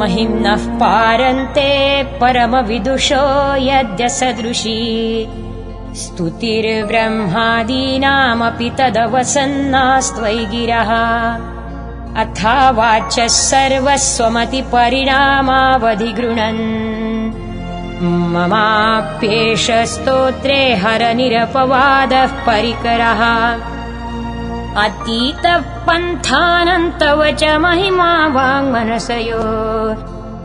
महिम्नः पारन्ते परमविदुषो यद्य सदृशी स्तुतिर्ब्रह्मादीनामपि तदवसन्नास्त्वयि गिरः। अथा वाच्यः सर्वस्वमतिपरिणामावधि गृणन् ममाप्येष स्तोत्रे हरनिरपवादः परिकरः। अतीतपन्थानन्तव च महिमा वाङ्मनसयो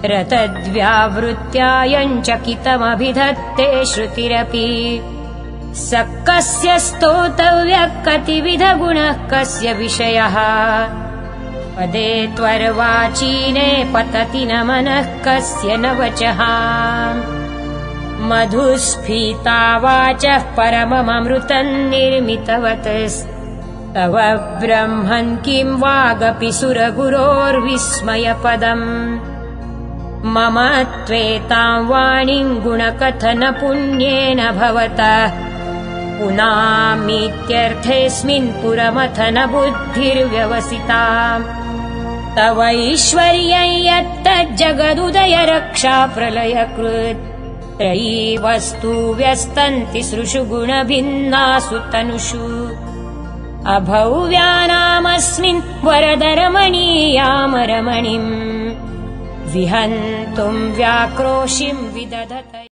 रतद्व्यावृत्यायञ्चकितमभिधत्ते श्रुतिरपि स कस्य स्तोतव्यः कतिविधगुणः कस्य विषयः। पदे त्वर्वाचीने पतति न मनः कस्य न वचः मधुस्फीता वाचः परमममृतम् निर्मितवत्। तव ब्रह्मन् किं वागपि सुरगुरोर्विस्मयपदम्। मम त्वेताम् वाणीम् गुणकथनपुण्येन भवतः पुनामीत्यर्थेऽस्मिन् पुरमथ न बुद्धिर्व्यवसिता तवैश्वर्यं यत्तज्जगदुदय रक्षा प्रलयकृत् त्रयी वस्तु व्यस्तन्ति सृषु गुणभिन्नासु तनुषु। अभव्यानामस्मिन् वरदरमणीयामरमणिम्। विहन्तुम् व्याक्रोशिम् विदधत